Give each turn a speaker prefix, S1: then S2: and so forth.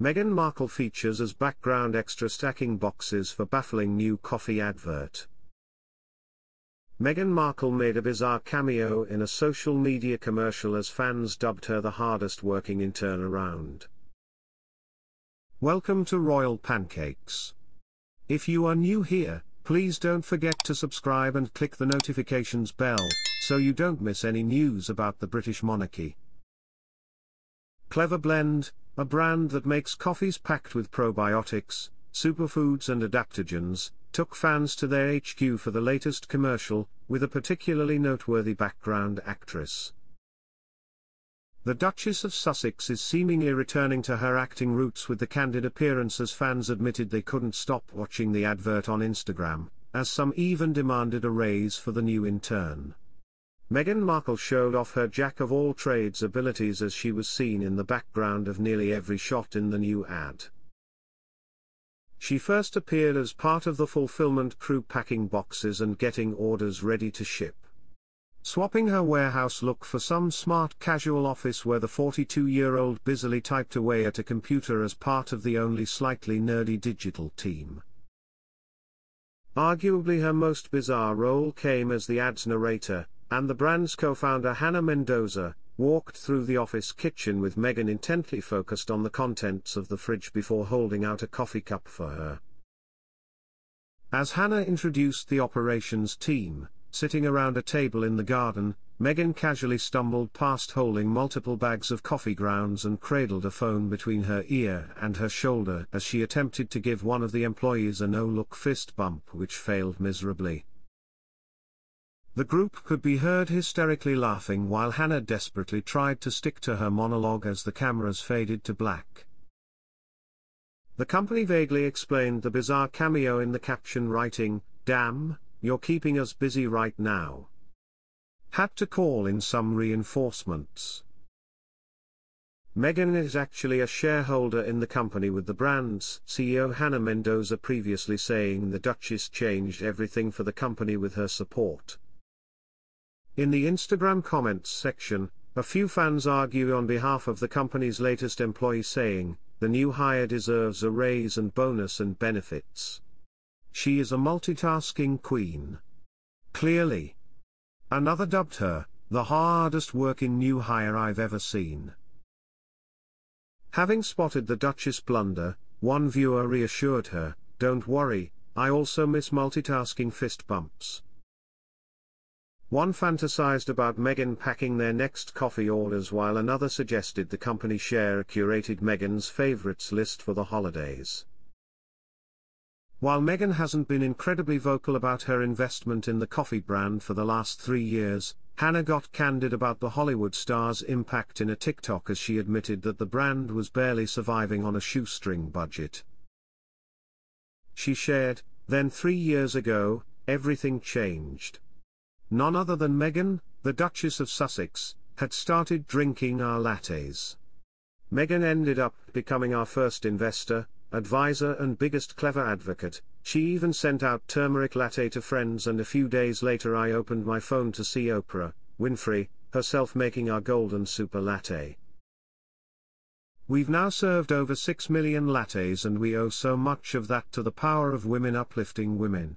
S1: Meghan Markle features as background extra stacking boxes for baffling new coffee advert. Meghan Markle made a bizarre cameo in a social media commercial as fans dubbed her the hardest working intern around. Welcome to Royal Pancakes. If you are new here, please don't forget to subscribe and click the notifications bell, so you don't miss any news about the British monarchy. Clevr Blend, a brand that makes coffees packed with probiotics, superfoods and adaptogens, took fans to their HQ for the latest commercial, with a particularly noteworthy background actress. The Duchess of Sussex is seemingly returning to her acting roots with the candid appearance as fans admitted they couldn't stop watching the advert on Instagram, as some even demanded a raise for the new intern. Meghan Markle showed off her jack-of-all-trades abilities as she was seen in the background of nearly every shot in the new ad. She first appeared as part of the fulfillment crew packing boxes and getting orders ready to ship. Swapping her warehouse look for some smart casual office where the 42-year-old busily typed away at a computer as part of the only slightly nerdy digital team. Arguably her most bizarre role came as the ad's narrator, and the brand's co-founder Hannah Mendoza, walked through the office kitchen with Meghan intently focused on the contents of the fridge before holding out a coffee cup for her. As Hannah introduced the operations team, sitting around a table in the garden, Meghan casually stumbled past holding multiple bags of coffee grounds and cradled a phone between her ear and her shoulder as she attempted to give one of the employees a no-look fist bump which failed miserably. The group could be heard hysterically laughing while Hannah desperately tried to stick to her monologue as the cameras faded to black. The company vaguely explained the bizarre cameo in the caption writing, Damn, you're keeping us busy right now. Had to call in some reinforcements. Meghan is actually a shareholder in the company with the brand's CEO Hannah Mendoza previously saying the Duchess changed everything for the company with her support. In the Instagram comments section, a few fans argue on behalf of the company's latest employee saying, the new hire deserves a raise and bonus and benefits. She is a multitasking queen. Clearly. Another dubbed her, the hardest working new hire I've ever seen. Having spotted the Duchess blunder, one viewer reassured her, don't worry, I also miss multitasking fist bumps. One fantasized about Meghan packing their next coffee orders while another suggested the company share a curated Meghan's favorites list for the holidays. While Meghan hasn't been incredibly vocal about her investment in the coffee brand for the last three years, Hannah got candid about the Hollywood star's impact in a TikTok as she admitted that the brand was barely surviving on a shoestring budget. She shared, then three years ago, everything changed. None other than Meghan, the Duchess of Sussex, had started drinking our lattes. Meghan ended up becoming our first investor, advisor and biggest Clevr advocate, she even sent out turmeric latte to friends and a few days later I opened my phone to see Oprah, Winfrey, herself making our golden super latte. We've now served over 6 million lattes and we owe so much of that to the power of women uplifting women.